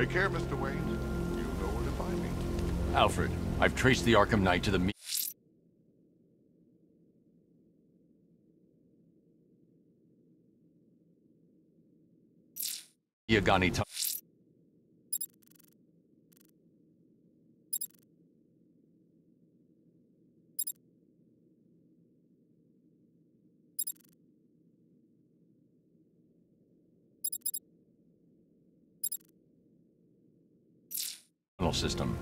Take care, Mr. Wayne. You know where to find me. Alfred, I've traced the Arkham Knight to the Yagani system.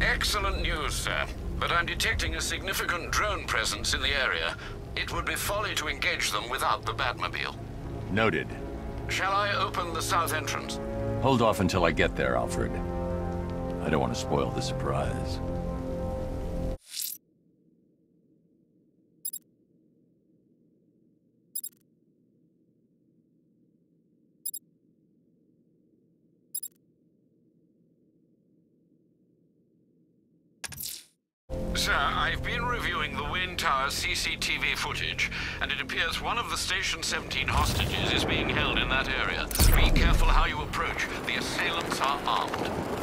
Excellent news, sir. But I'm detecting a significant drone presence in the area. It would be folly to engage them without the Batmobile. Noted. Shall I open the south entrance? Hold off until I get there, Alfred. I don't want to spoil the surprise. Appears one of the Station 17 hostages is being held in that area. Be careful how you approach. The assailants are armed.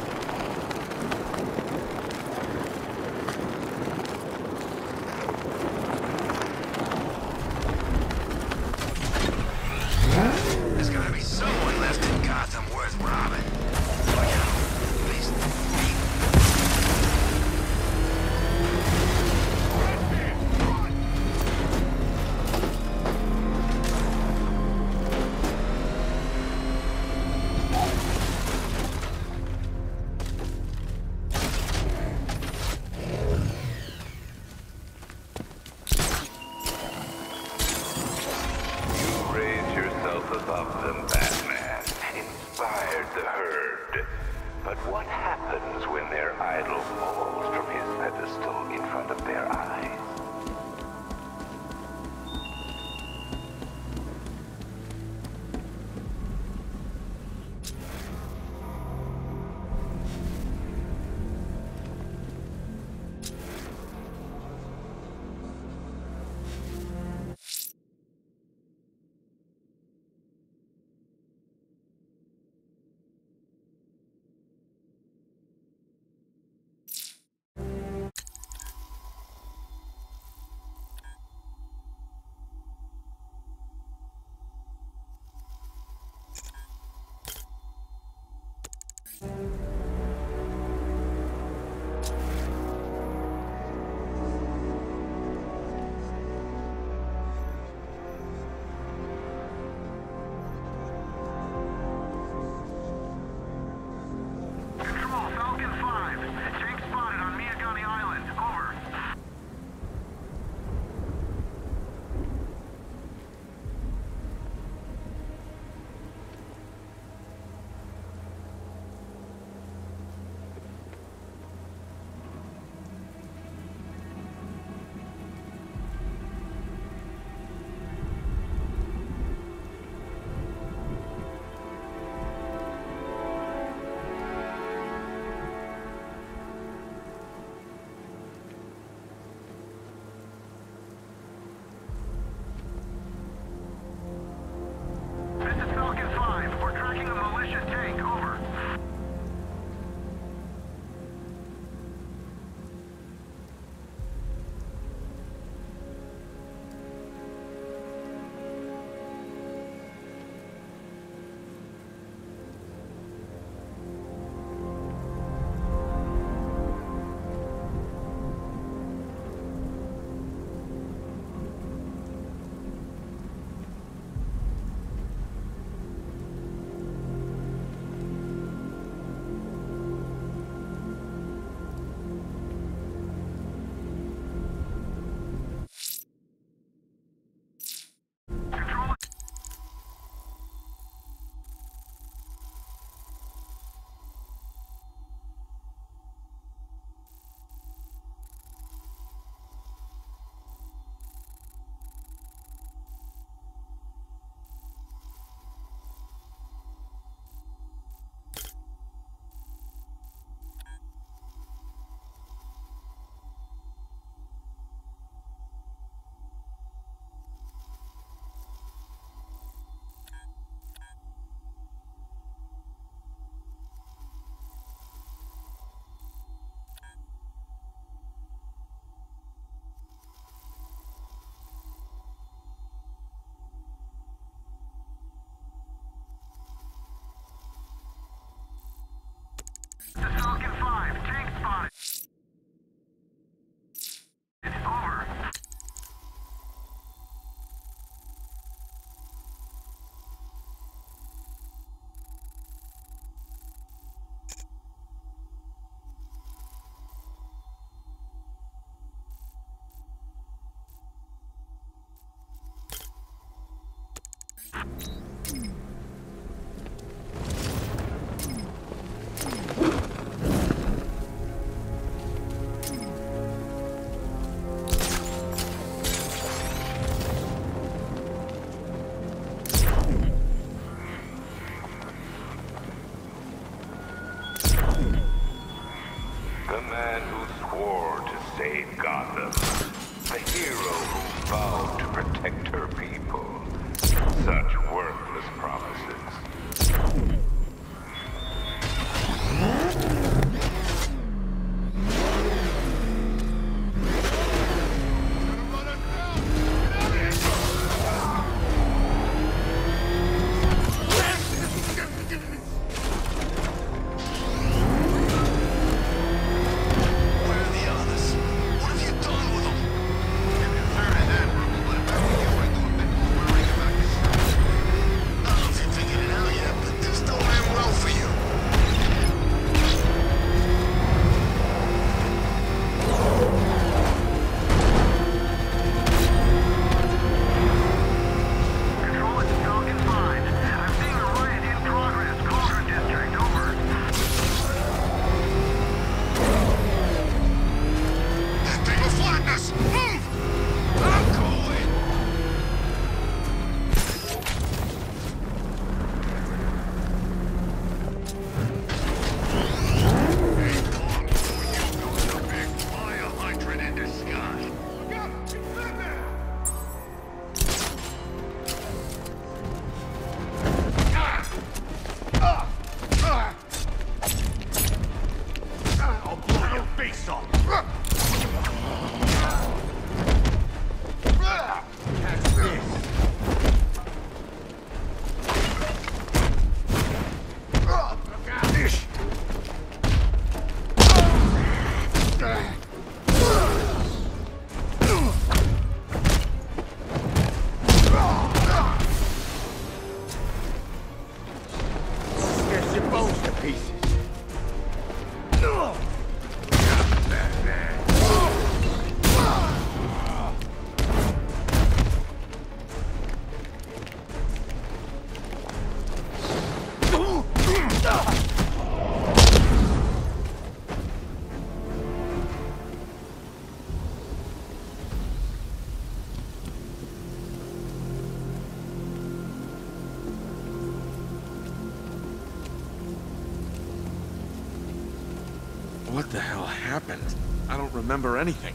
Remember anything.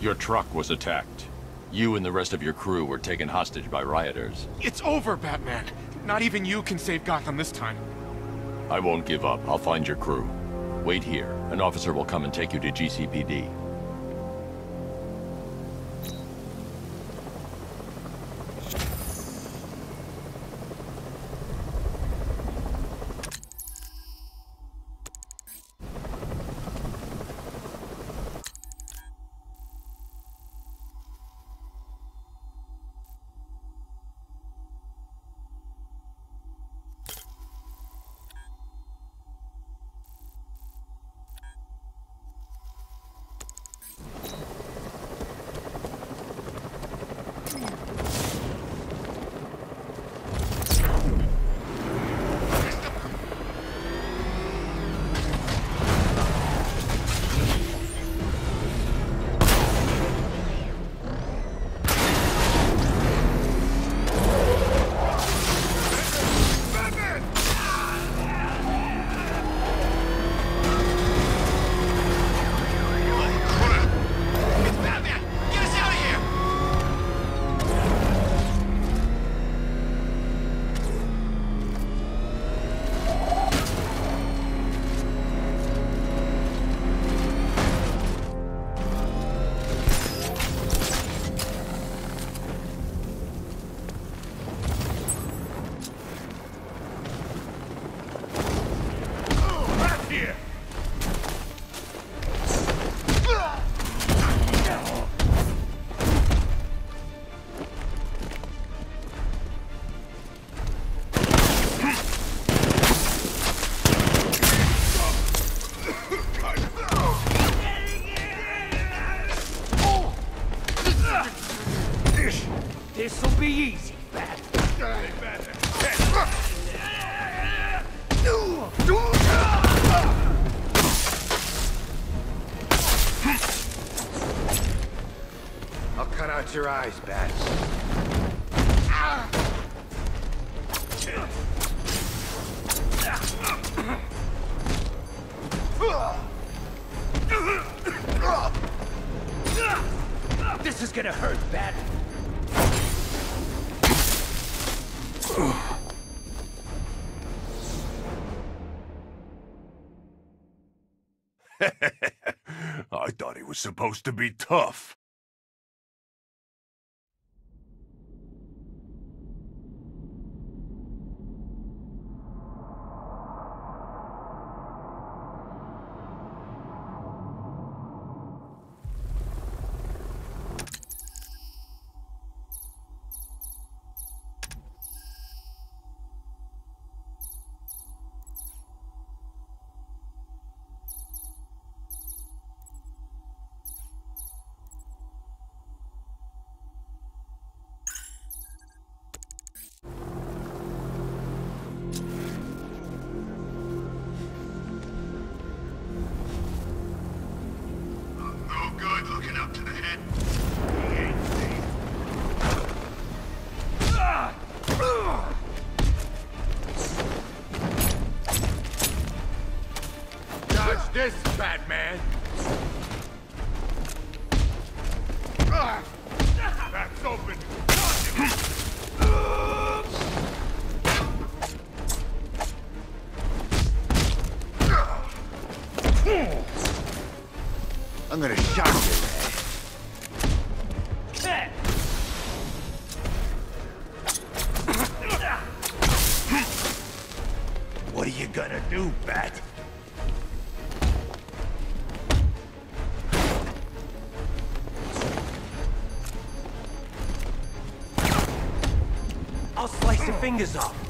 Your truck was attacked. You and the rest of your crew were taken hostage by rioters. It's over, Batman. Not even you can save Gotham this time. I won't give up. I'll find your crew. Wait here. An officer will come and take you to GCPD. This'll be easy, Bat. I'll cut out your eyes, Bat. This is gonna hurt, Bat. I thought he was supposed to be tough. I'm gonna shock ass. What are you gonna do, Bat? I'll slice your fingers off.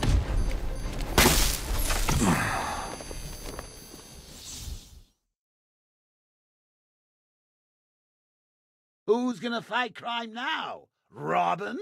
Who's gonna fight crime now? Robin?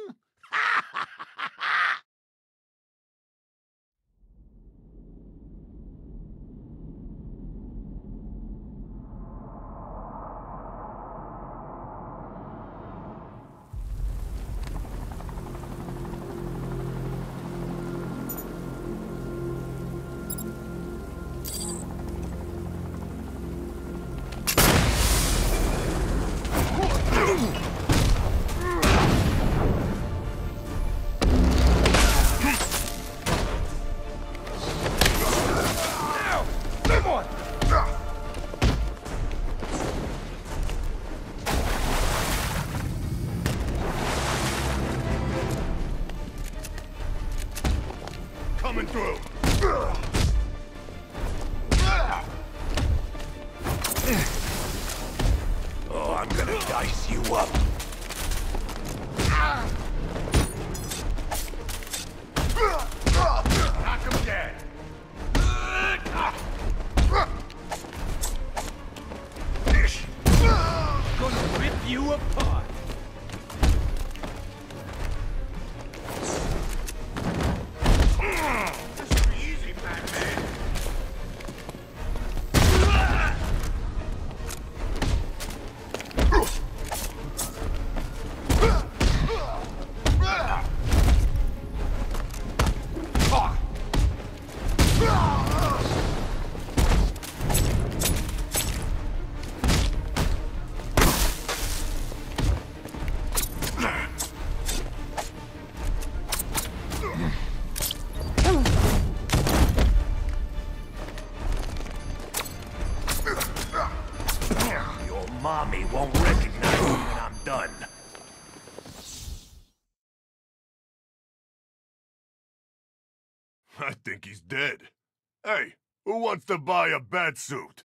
Think he's dead. Hey, who wants to buy a bat suit?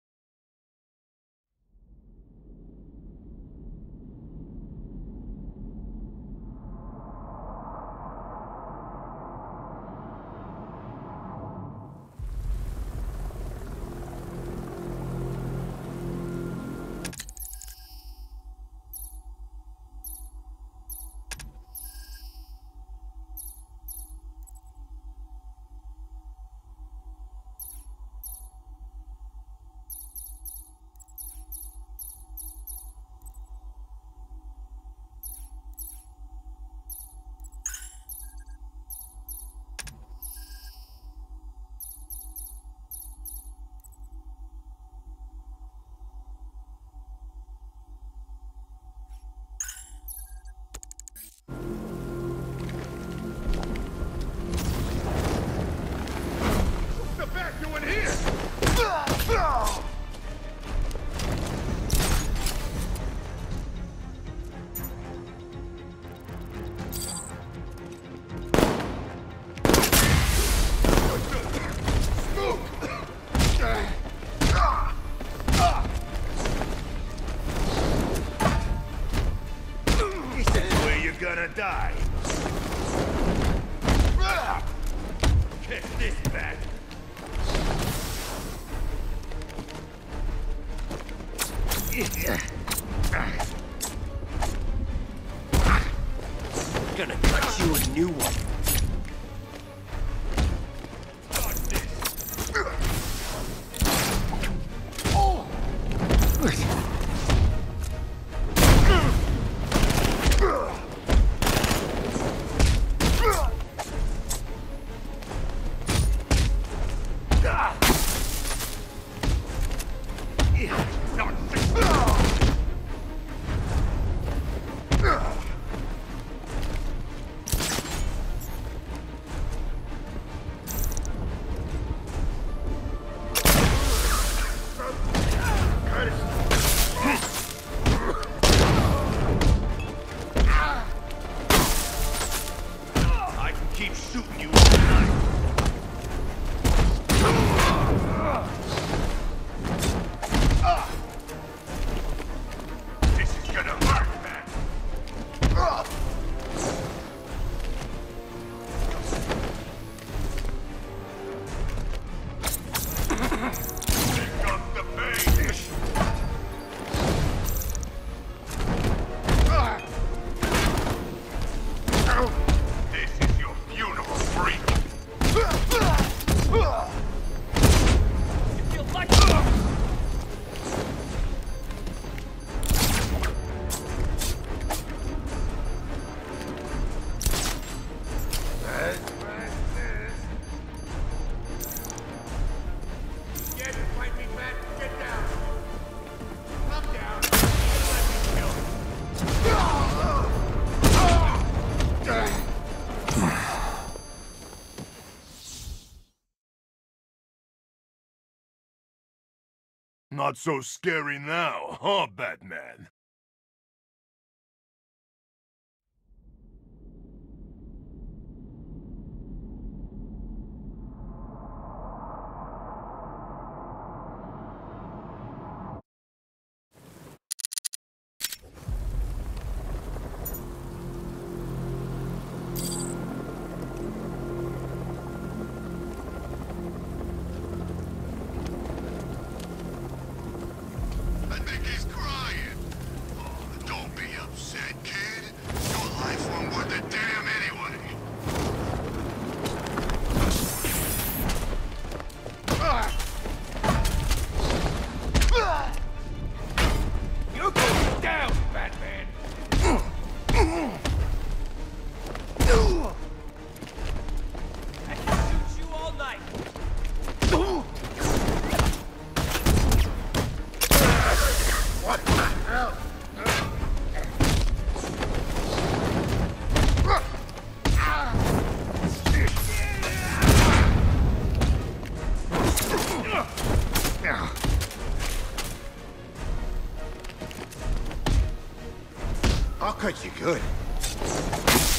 Oh. not so scary now, huh, Batman? Cut you good.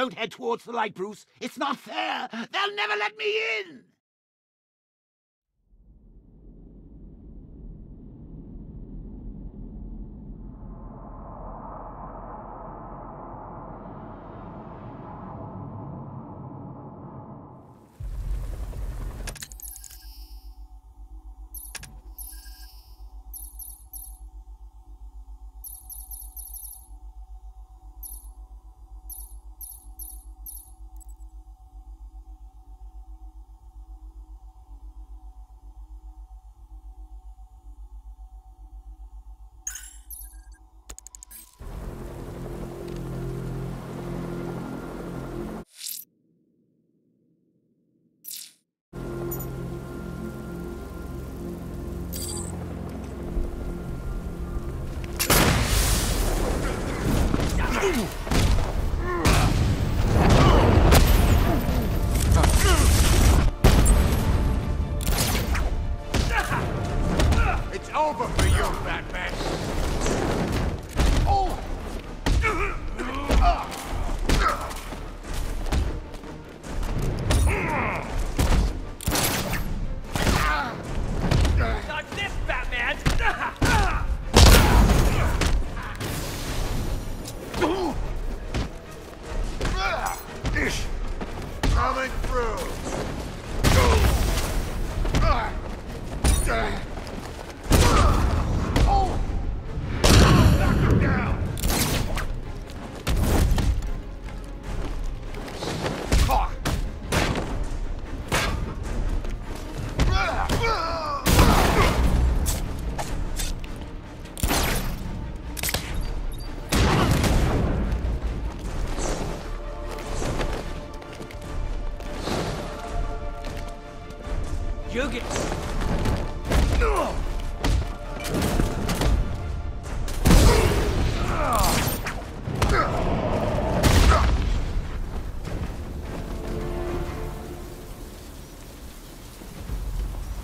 Don't head towards the light, Bruce. It's not fair. They'll never let me in.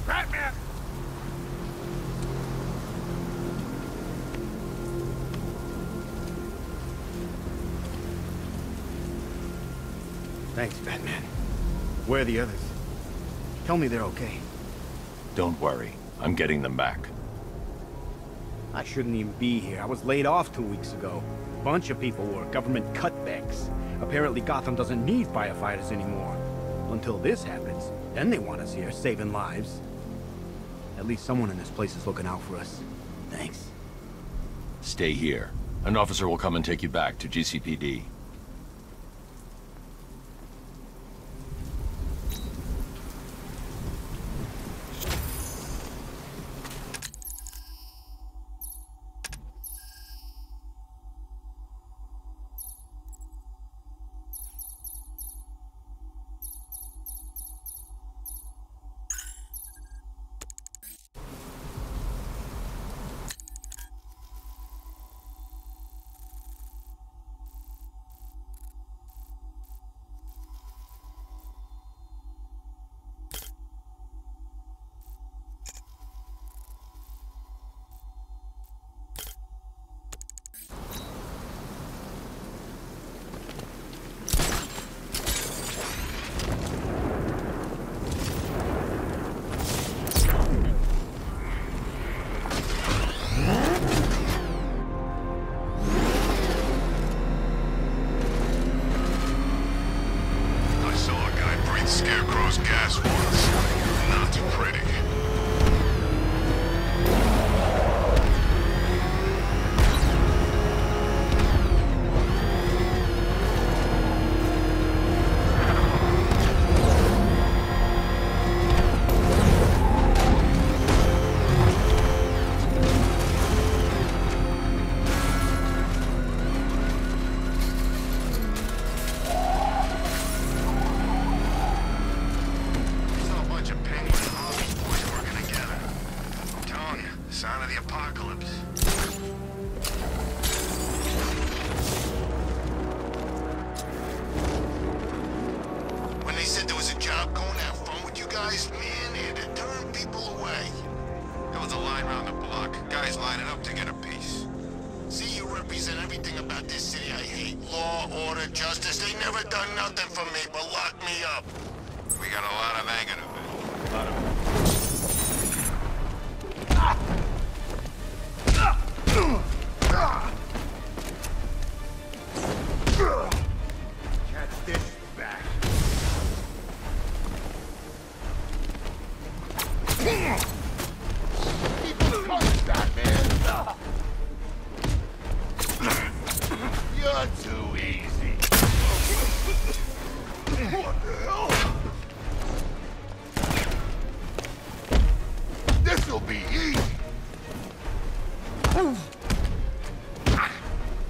Batman! Thanks, Batman. Where are the others? Tell me they're okay. Don't worry. I'm getting them back. I shouldn't even be here. I was laid off two weeks ago. A Bunch of people were. Government cutbacks. Apparently Gotham doesn't need firefighters anymore. Until this happens. Then they want us here, saving lives. At least someone in this place is looking out for us. Thanks. Stay here. An officer will come and take you back to GCPD.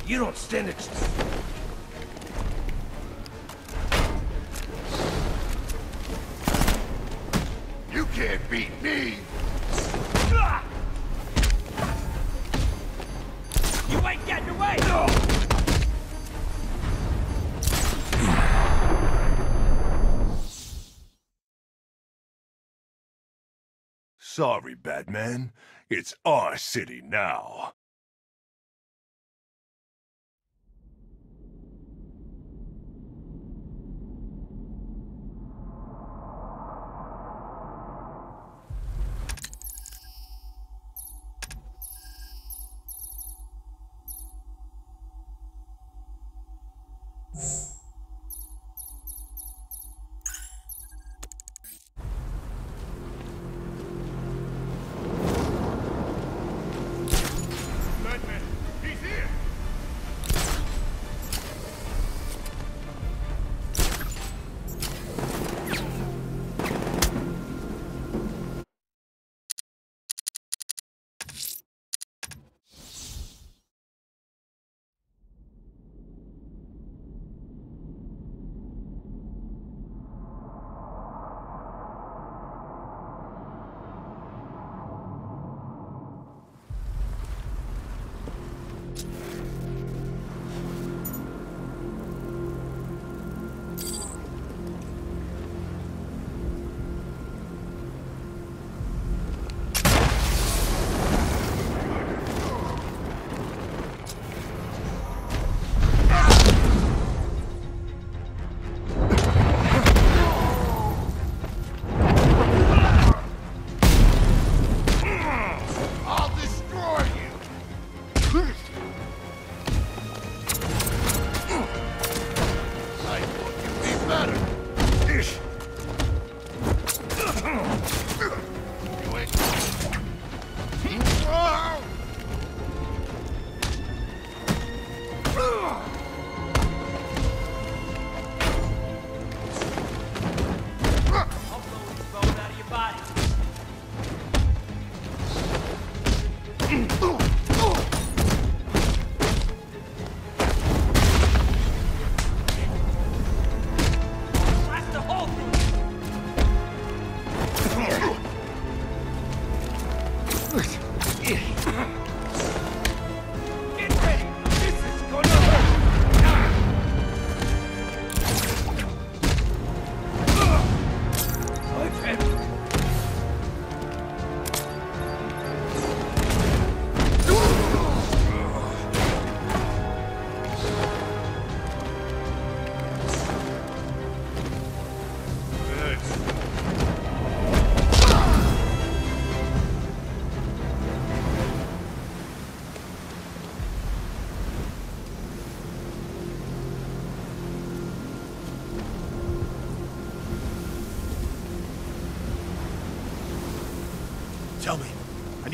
You don't stand a chance. You can't beat me. You ain't getting away! Sorry, Batman. It's our city now.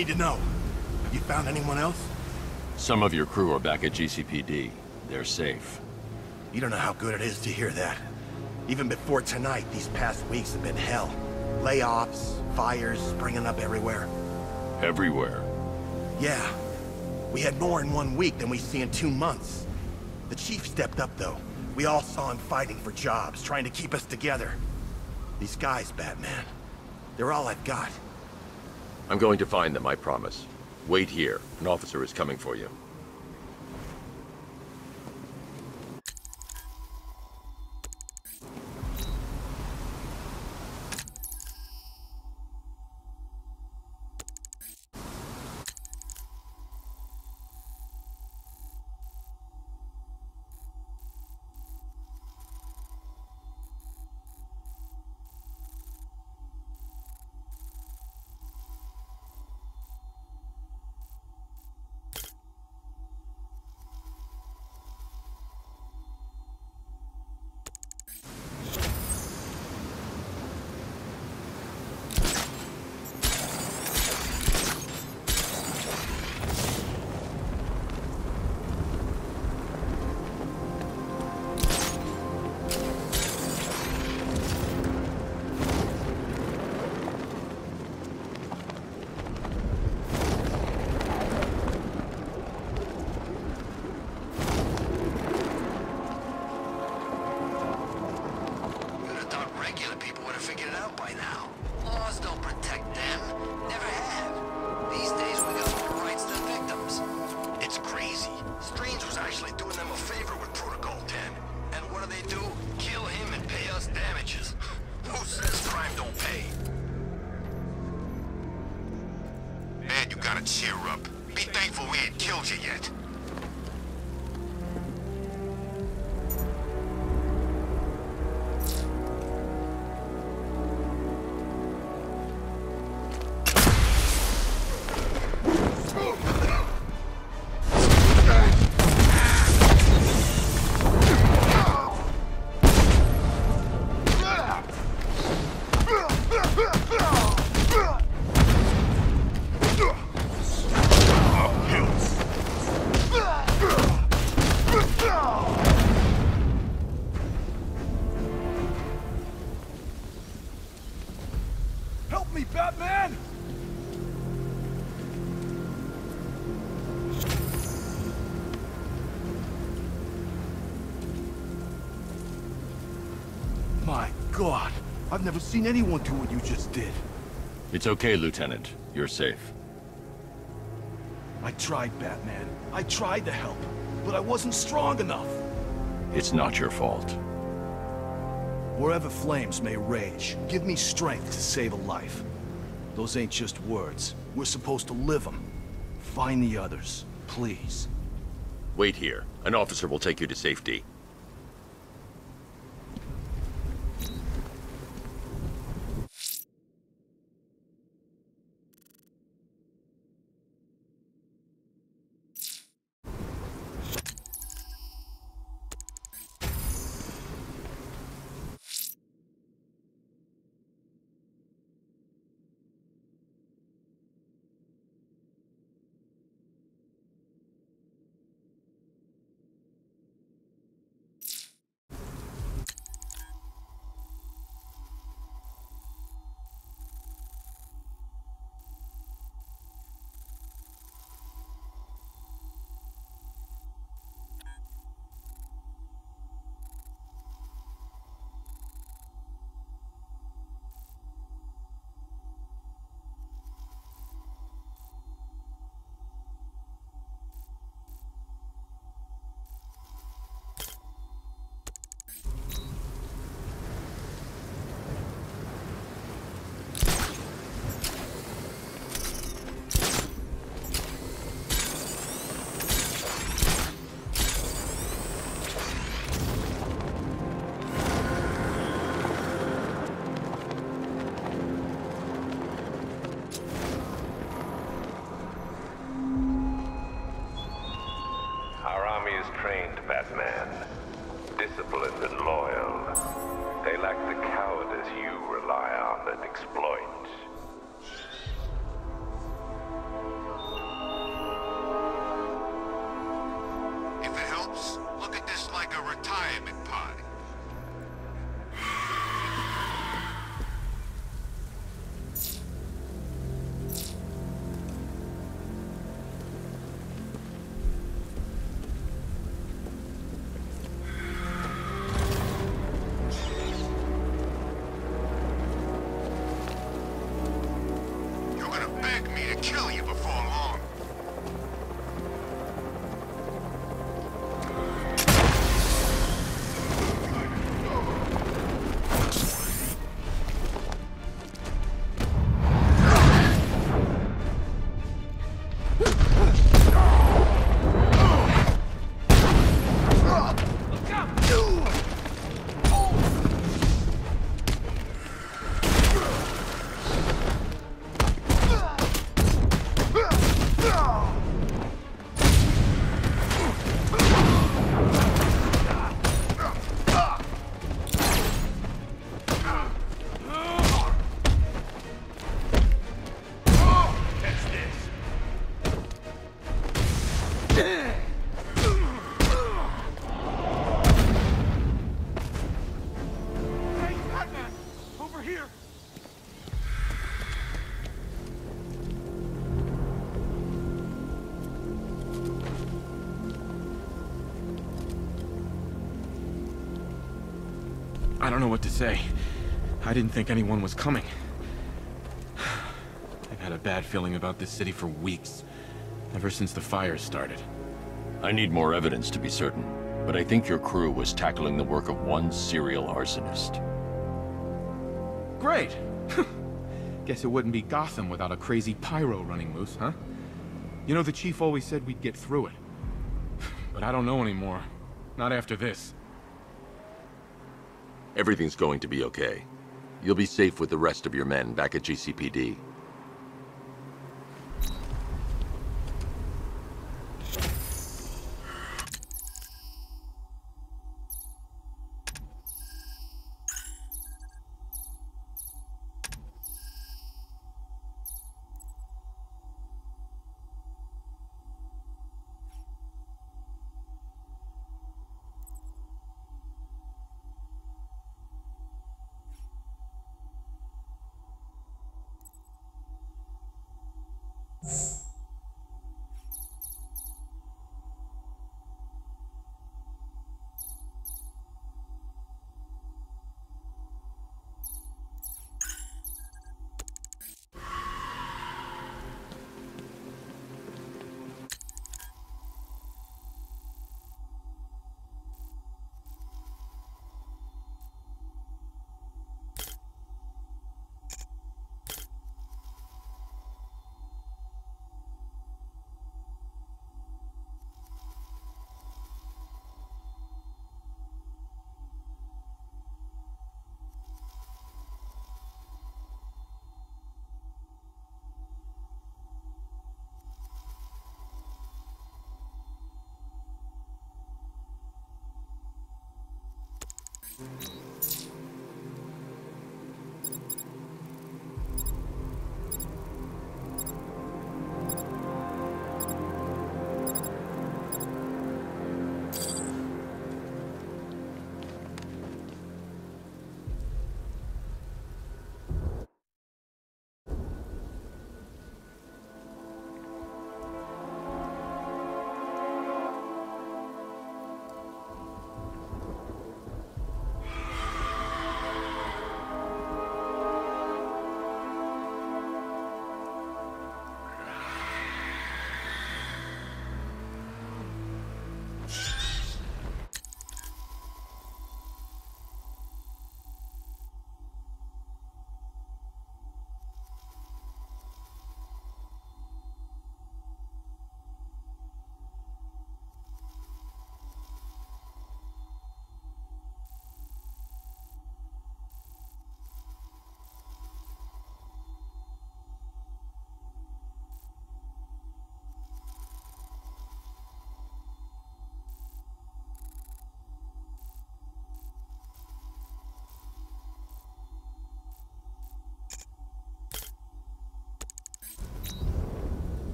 Need to know. Have you found anyone else? Some of your crew are back at GCPD. They're safe. You don't know how good it is to hear that. Even before tonight, these past weeks have been hell. Layoffs, fires springing up everywhere. Everywhere. Yeah. We had more in one week than we see in two months. The chief stepped up, though. We all saw him fighting for jobs, trying to keep us together. These guys, Batman, they're all I've got. I'm going to find them, I promise. Wait here. An officer is coming for you. Seen anyone do what you just did. It's okay, Lieutenant. You're safe. I tried, Batman. I tried to help, but I wasn't strong enough. It's not your fault. Wherever flames may rage, give me strength to save a life. Those ain't just words. We're supposed to live them. Find the others, please. Wait here. An officer will take you to safety. Don't know what to say. I didn't think anyone was coming. I've had a bad feeling about this city for weeks. Ever since the fires started. I need more evidence to be certain, but I think your crew was tackling the work of one serial arsonist. Great! Guess it wouldn't be Gotham without a crazy pyro running loose, huh? You know, the chief always said we'd get through it. But I don't know anymore. Not after this. Everything's going to be okay. You'll be safe with the rest of your men back at GCPD.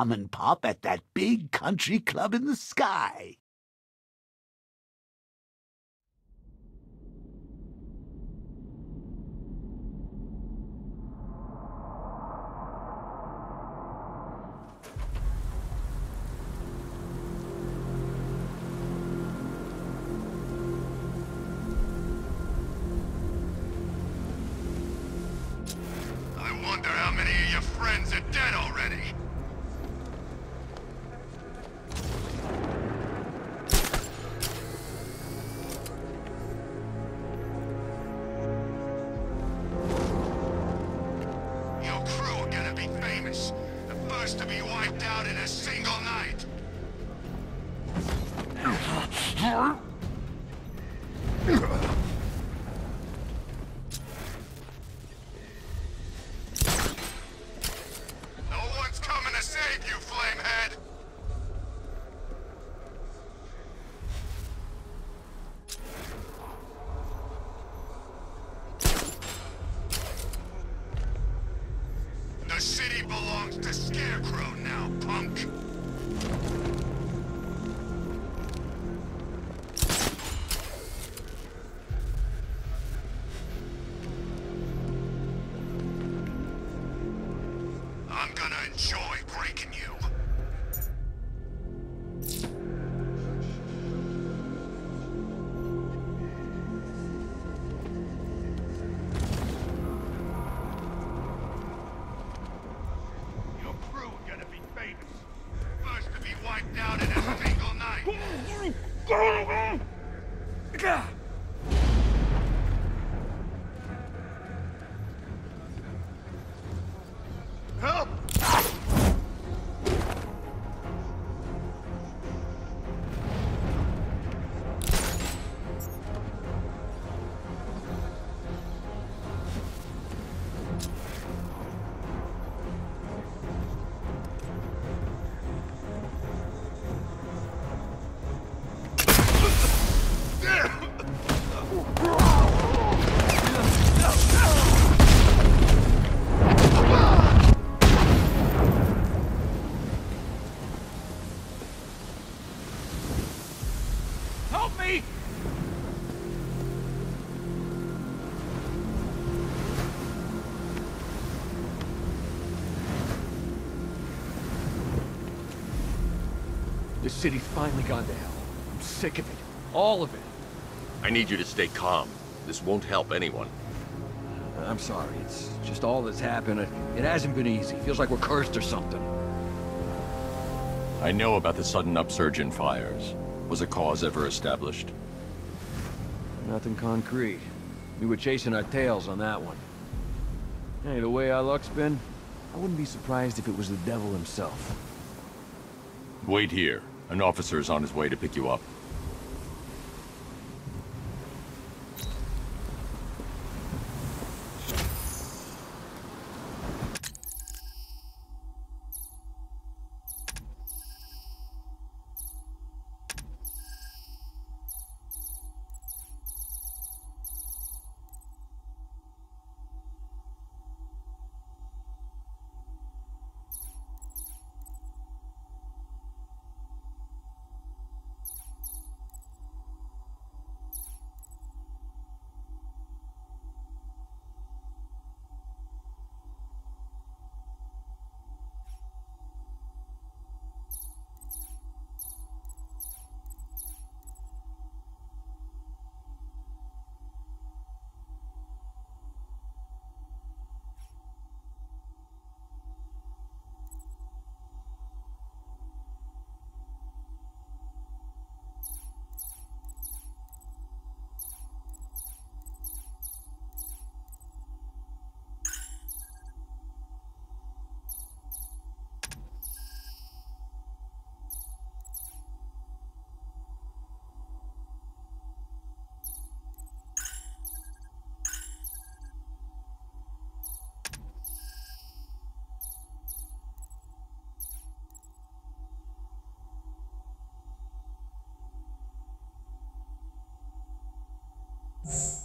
Mom and Pop at that big country club in the sky. Belongs to Scarecrow now, punk! City's finally gone to hell. I'm sick of it. All of it. I need you to stay calm. This won't help anyone. I'm sorry. It's just all that's happened. It, it hasn't been easy. Feels like we're cursed or something. I know about the sudden upsurge in fires. Was a cause ever established? Nothing concrete. We were chasing our tails on that one. Hey, the way our luck's been, I wouldn't be surprised if it was the devil himself. Wait here. An officer is on his way to pick you up. you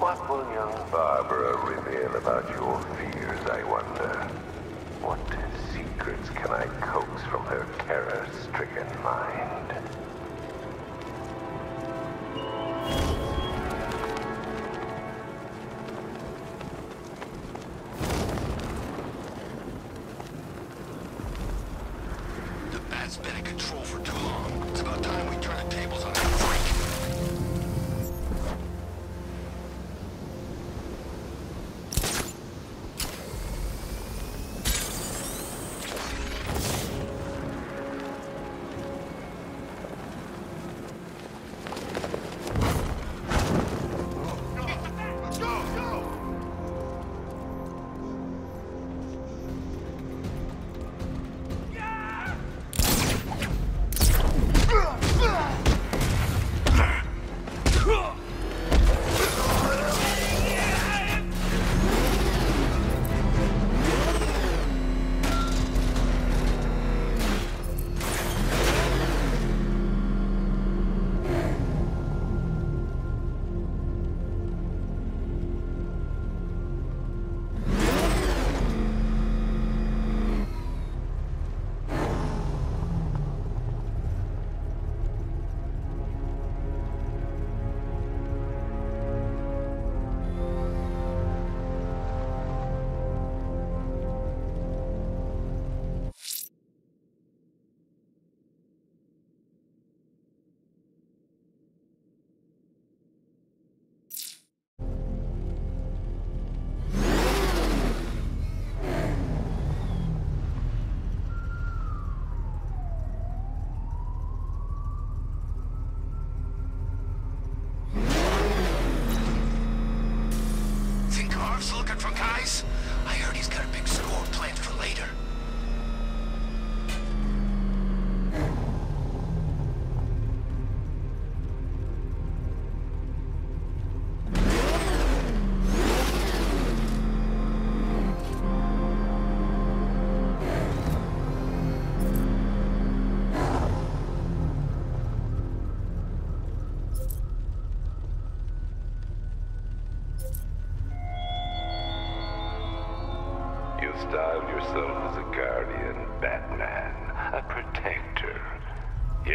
What will young Barbara reveal about your fears, I wonder? What secrets can I coax from her terror-stricken mind?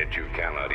yet you cannot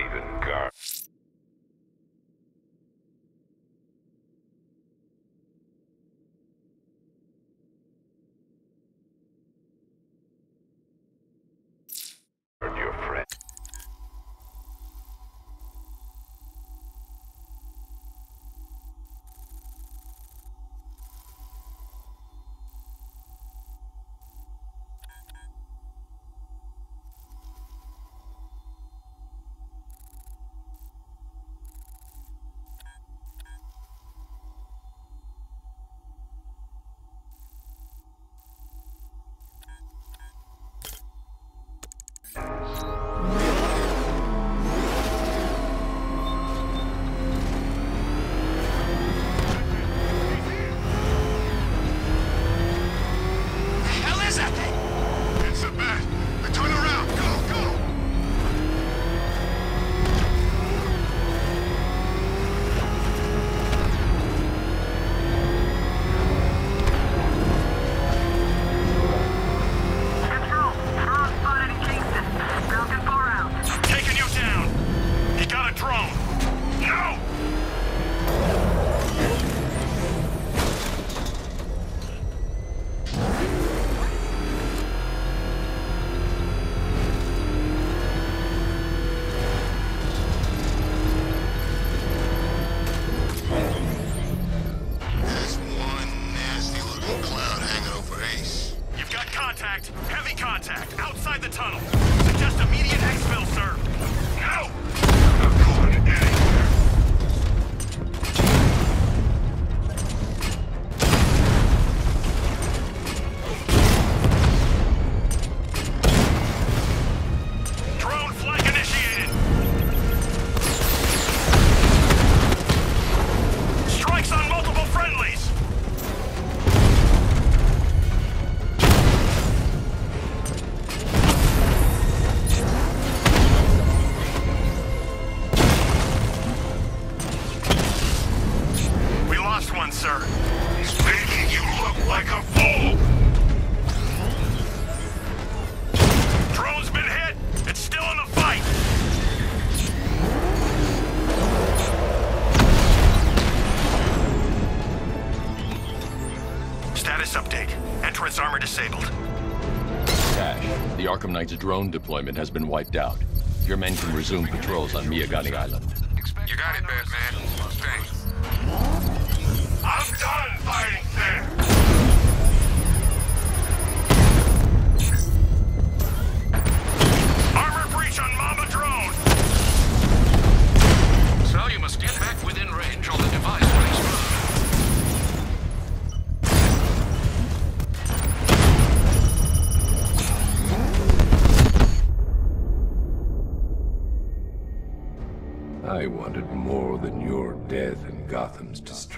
night's drone deployment has been wiped out. Your men can resume patrols on Miagani Island.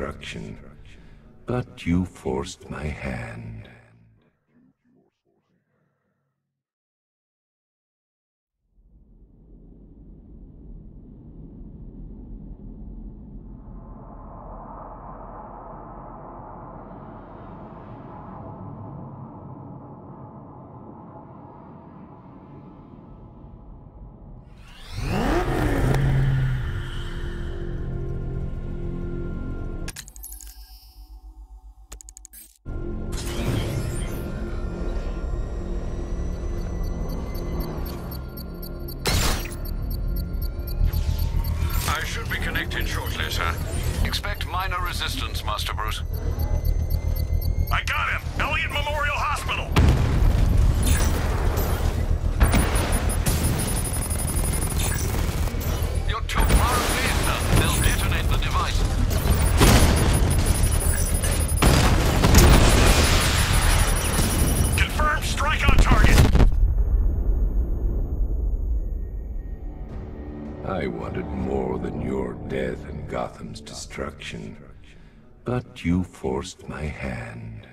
destruction, but you forced my hand. you forced my hand.